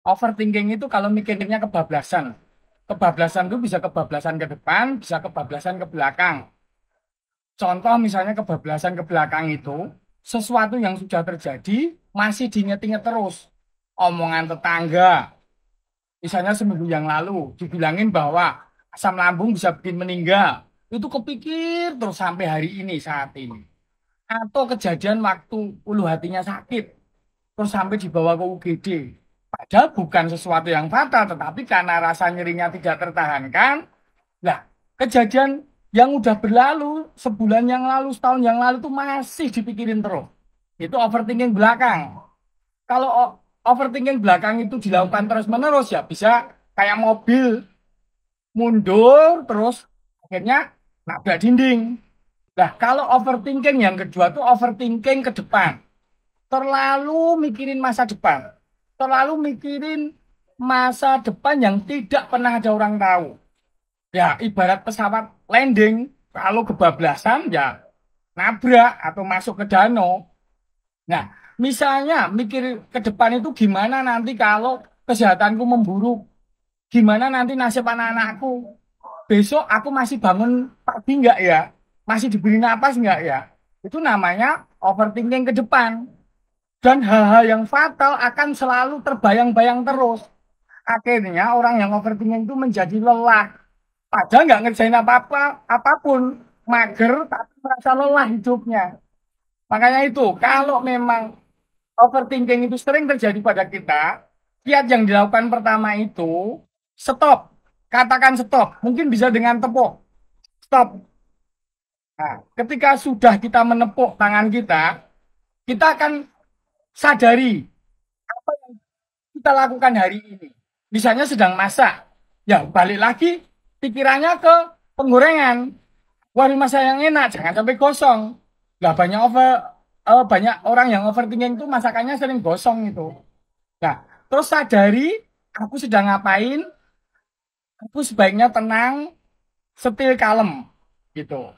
Overthinking itu kalau mikirnya kebablasan. Kebablasan itu bisa kebablasan ke depan, bisa kebablasan ke belakang. Contoh misalnya kebablasan ke belakang itu, sesuatu yang sudah terjadi masih diinget-inget terus. Omongan tetangga, misalnya seminggu yang lalu, dibilangin bahwa asam lambung bisa bikin meninggal. Itu kepikir terus sampai hari ini, saat ini. Atau kejadian waktu ulu hatinya sakit, terus sampai dibawa ke UGD. Padahal bukan sesuatu yang fatal, tetapi karena rasa nyerinya tidak tertahankan, lah kejadian yang udah berlalu, sebulan yang lalu, setahun yang lalu itu masih dipikirin terus. Itu overthinking belakang. Kalau overthinking belakang itu dilakukan terus-menerus ya bisa kayak mobil mundur terus akhirnya nabrak dinding. Nah, kalau overthinking yang kedua tuh overthinking ke depan. Terlalu mikirin masa depan terlalu mikirin masa depan yang tidak pernah ada orang tahu. Ya, ibarat pesawat landing, kalau kebablasan ya nabrak atau masuk ke danau. Nah, misalnya mikir ke depan itu gimana nanti kalau kesehatanku memburuk. Gimana nanti nasib anak-anakku. Besok aku masih bangun pagi enggak ya? Masih diberi napas enggak ya? Itu namanya overthinking ke depan. Dan hal-hal yang fatal akan selalu terbayang-bayang terus. Akhirnya orang yang overthinking itu menjadi lelah. Padahal nggak ngerjain apa-apa, apa pun. Mager, tapi merasa lelah hidupnya. Makanya itu, kalau memang overthinking itu sering terjadi pada kita, kiat yang dilakukan pertama itu, stop. Katakan stop. Mungkin bisa dengan tepuk. Stop. Nah, ketika sudah kita menepuk tangan kita, kita akan sadari apa yang kita lakukan hari ini. Misalnya sedang masak, ya balik lagi pikirannya ke penggorengan. Wah, masak yang enak, jangan sampai gosong. Lah banyak over uh, banyak orang yang overthinking itu masakannya sering gosong itu. Nah, terus sadari aku sedang ngapain, aku sebaiknya tenang, setil kalem gitu.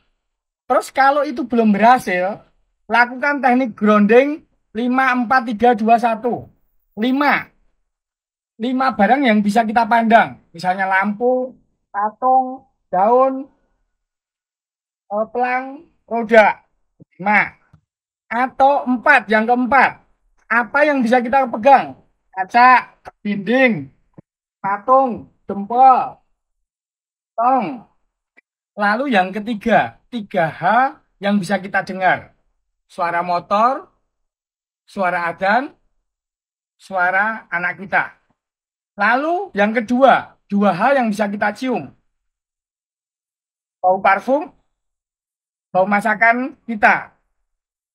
Terus kalau itu belum berhasil, lakukan teknik grounding 5, 4, 3, 2, 1. 5. 5 barang yang bisa kita pandang. Misalnya lampu, patung, daun, eh, pelang, roda. 5. Atau 4, yang keempat. Apa yang bisa kita pegang? Kaca, dinding, patung, jempol, tong. Lalu yang ketiga, 3H yang bisa kita dengar. Suara motor, suara adzan, suara anak kita. Lalu yang kedua, dua hal yang bisa kita cium. Bau parfum, bau masakan kita.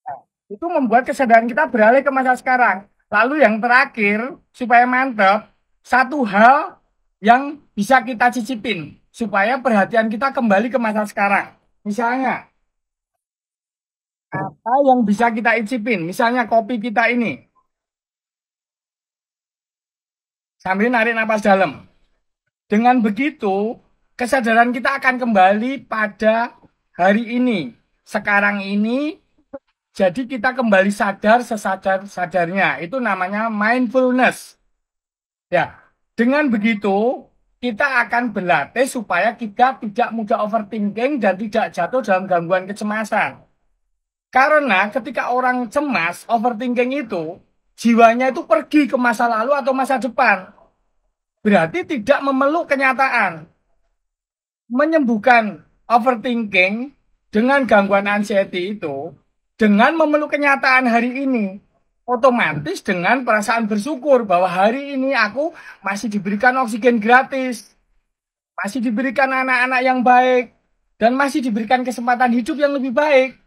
Nah, itu membuat kesadaran kita beralih ke masa sekarang. Lalu yang terakhir, supaya mantap, satu hal yang bisa kita cicipin. Supaya perhatian kita kembali ke masa sekarang. Misalnya, apa yang bisa kita icipin? Misalnya kopi kita ini. Sambil narik napas dalam. Dengan begitu, kesadaran kita akan kembali pada hari ini. Sekarang ini, jadi kita kembali sadar sesadar-sadarnya. Itu namanya mindfulness. Ya, dengan begitu, kita akan berlatih supaya kita tidak mudah overthinking dan tidak jatuh dalam gangguan kecemasan. Karena ketika orang cemas, overthinking itu, jiwanya itu pergi ke masa lalu atau masa depan. Berarti tidak memeluk kenyataan. Menyembuhkan overthinking dengan gangguan anxiety itu, dengan memeluk kenyataan hari ini, otomatis dengan perasaan bersyukur bahwa hari ini aku masih diberikan oksigen gratis, masih diberikan anak-anak yang baik, dan masih diberikan kesempatan hidup yang lebih baik